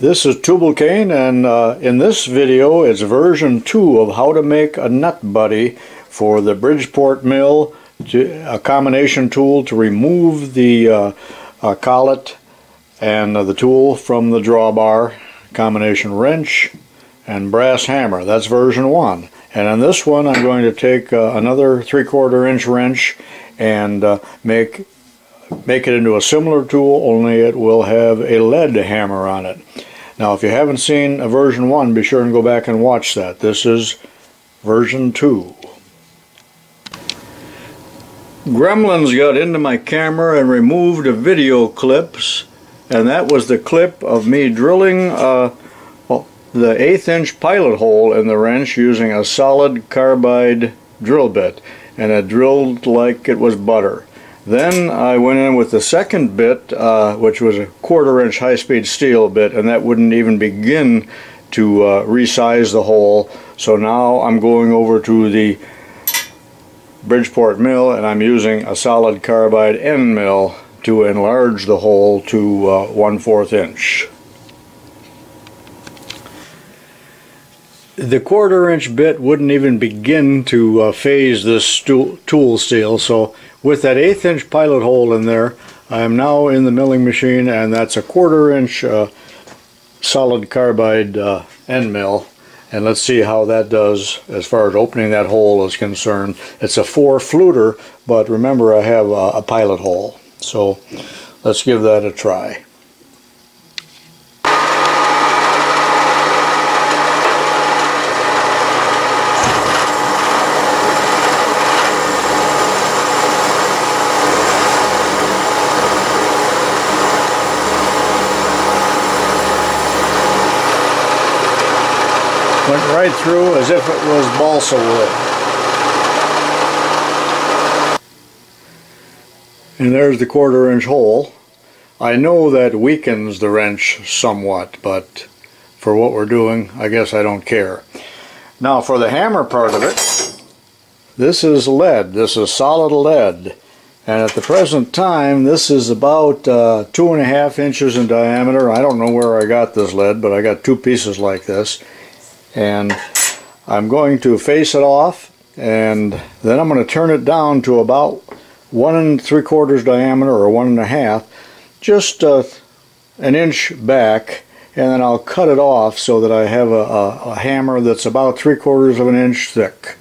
This is Tubal Cain and uh, in this video it's version 2 of how to make a nut buddy for the Bridgeport mill, to, a combination tool to remove the uh, uh, collet and the tool from the drawbar, combination wrench and brass hammer. That's version 1. And on this one I'm going to take uh, another 3 quarter inch wrench and uh, make make it into a similar tool only it will have a lead hammer on it. Now if you haven't seen a version 1 be sure and go back and watch that. This is version 2. Gremlins got into my camera and removed the video clips and that was the clip of me drilling uh, the eighth inch pilot hole in the wrench using a solid carbide drill bit and it drilled like it was butter. Then I went in with the second bit, uh, which was a quarter inch high-speed steel bit, and that wouldn't even begin to uh, resize the hole. So now I'm going over to the Bridgeport mill and I'm using a solid carbide end mill to enlarge the hole to uh, 1 4th inch. The quarter inch bit wouldn't even begin to uh, faze this tool steel so with that eighth inch pilot hole in there, I am now in the milling machine and that's a quarter inch uh, solid carbide uh, end mill. And let's see how that does as far as opening that hole is concerned. It's a four fluter, but remember I have a, a pilot hole. So let's give that a try. Went right through as if it was balsa wood. And there's the quarter inch hole. I know that weakens the wrench somewhat, but for what we're doing, I guess I don't care. Now for the hammer part of it, this is lead. This is solid lead. And at the present time, this is about uh, two and a half inches in diameter. I don't know where I got this lead, but I got two pieces like this and I'm going to face it off and then I'm going to turn it down to about one and three quarters diameter or one and a half just uh, an inch back and then I'll cut it off so that I have a, a, a hammer that's about three quarters of an inch thick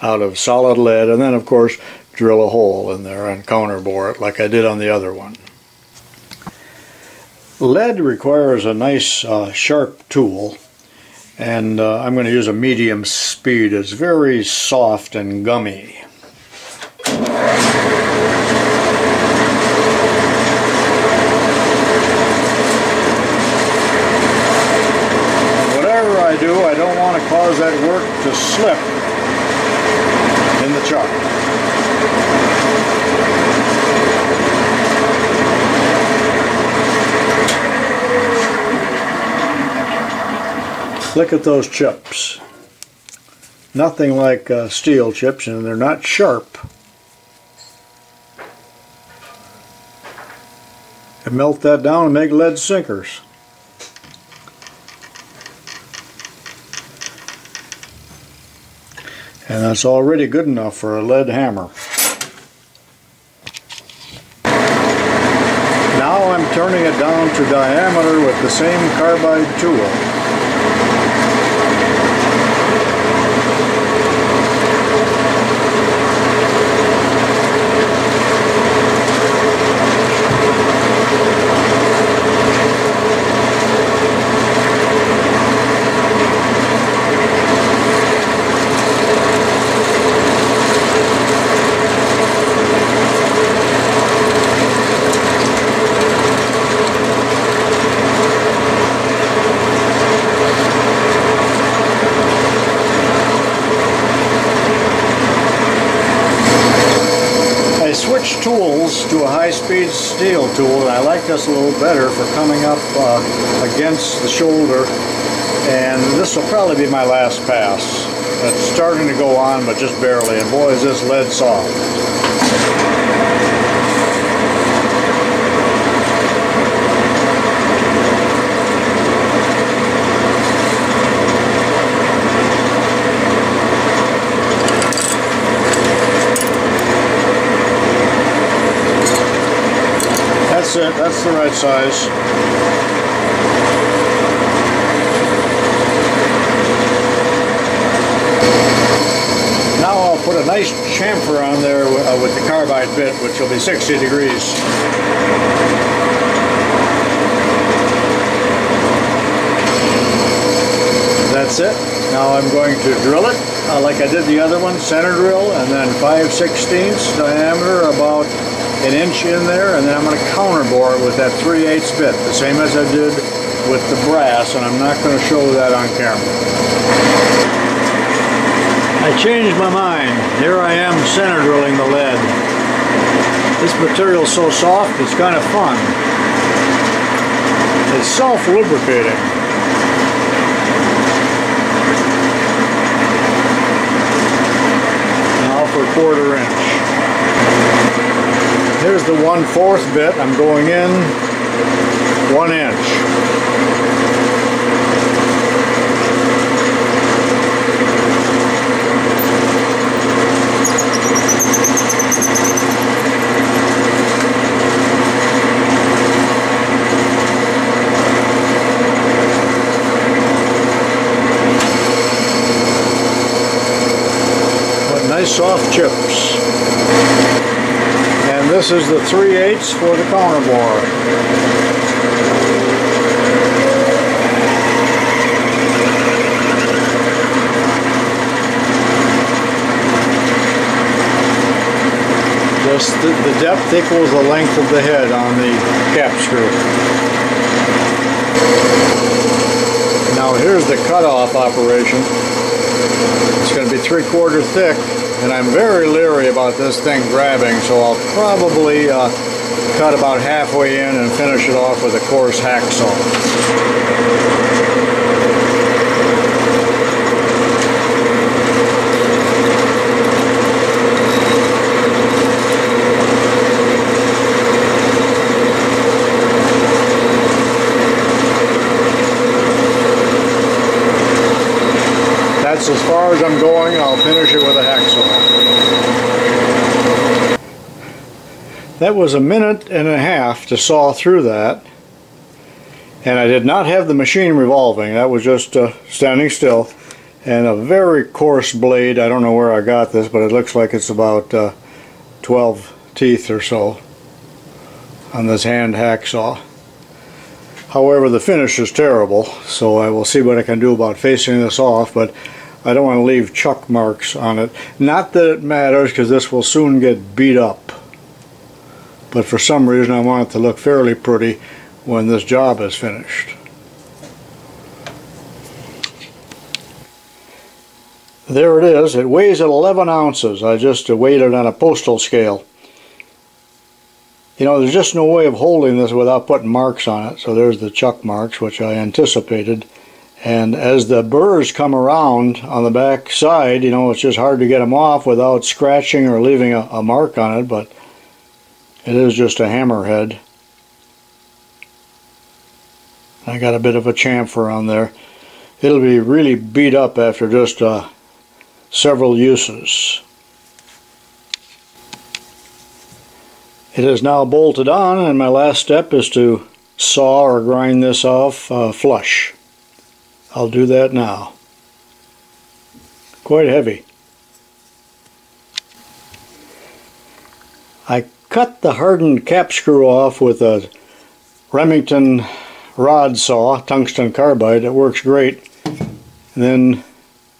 out of solid lead and then of course drill a hole in there and counterbore it like I did on the other one. Lead requires a nice uh, sharp tool and uh, I'm going to use a medium speed. It's very soft and gummy. Whatever I do, I don't want to cause that work to slip in the chuck. Look at those chips. Nothing like uh, steel chips and they're not sharp. And melt that down and make lead sinkers. And that's already good enough for a lead hammer. Now I'm turning it down to diameter with the same carbide tool. tools to a high-speed steel tool and I like this a little better for coming up uh, against the shoulder and this will probably be my last pass. It's starting to go on but just barely and boy is this lead soft. it. That's the right size. Now I'll put a nice chamfer on there uh, with the carbide bit, which will be 60 degrees. That's it. Now I'm going to drill it uh, like I did the other one, center drill, and then 5 16ths diameter, about an inch in there, and then I'm going to counterbore it with that 3 8 bit, the same as I did with the brass, and I'm not going to show that on camera. I changed my mind. Here I am center drilling the lead. This material's so soft, it's kind of fun. It's self-lubricating. Now for quarter inch. Here's the 1 4th bit. I'm going in 1 inch. Nice soft chips. This is the 3 8 for the counterbore. Just the, the depth equals the length of the head on the cap screw. Now here's the cutoff operation. It's going to be three quarter thick and I'm very leery about this thing grabbing so I'll probably uh, cut about halfway in and finish it off with a coarse hacksaw. That's as far as I'm going. I'll finish it with a hacksaw. That was a minute and a half to saw through that. And I did not have the machine revolving. That was just uh, standing still. And a very coarse blade. I don't know where I got this, but it looks like it's about uh, 12 teeth or so on this hand hacksaw. However, the finish is terrible, so I will see what I can do about facing this off, but I don't want to leave chuck marks on it. Not that it matters because this will soon get beat up. But for some reason I want it to look fairly pretty when this job is finished. There it is. It weighs at 11 ounces. I just weighed it on a postal scale. You know, there's just no way of holding this without putting marks on it. So there's the chuck marks, which I anticipated. And as the burrs come around on the back side, you know, it's just hard to get them off without scratching or leaving a, a mark on it, but it is just a hammerhead. I got a bit of a chamfer on there. It'll be really beat up after just uh, several uses. It is now bolted on and my last step is to saw or grind this off uh, flush. I'll do that now. Quite heavy. I cut the hardened cap screw off with a Remington rod saw, tungsten carbide. It works great. And then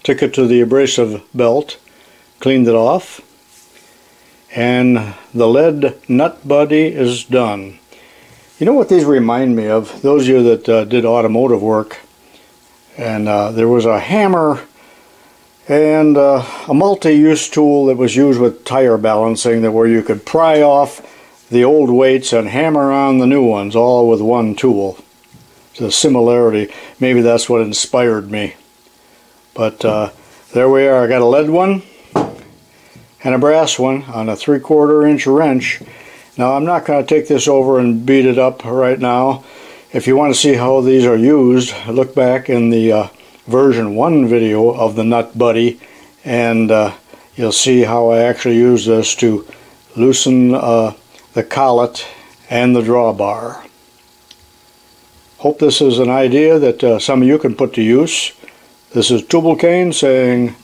took it to the abrasive belt, cleaned it off, and the lead nut buddy is done. You know what these remind me of? Those of you that uh, did automotive work, and uh, there was a hammer and uh, a multi-use tool that was used with tire balancing that where you could pry off the old weights and hammer on the new ones all with one tool. The similarity, maybe that's what inspired me. But uh, there we are, I got a lead one and a brass one on a three-quarter inch wrench. Now I'm not going to take this over and beat it up right now. If you want to see how these are used, look back in the uh, version 1 video of the Nut Buddy and uh, you'll see how I actually use this to loosen uh, the collet and the drawbar. Hope this is an idea that uh, some of you can put to use. This is Tubal Cain saying,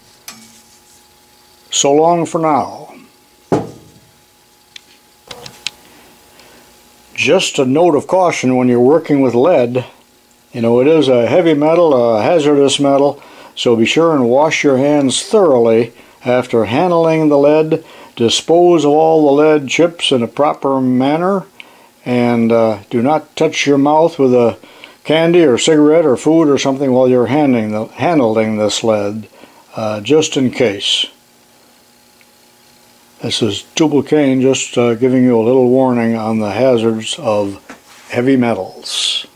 so long for now. Just a note of caution when you're working with lead. You know, it is a heavy metal, a hazardous metal, so be sure and wash your hands thoroughly after handling the lead. Dispose of all the lead chips in a proper manner and uh, do not touch your mouth with a candy or cigarette or food or something while you're handling, the, handling this lead, uh, just in case. This is Tubal Cain just uh, giving you a little warning on the hazards of heavy metals.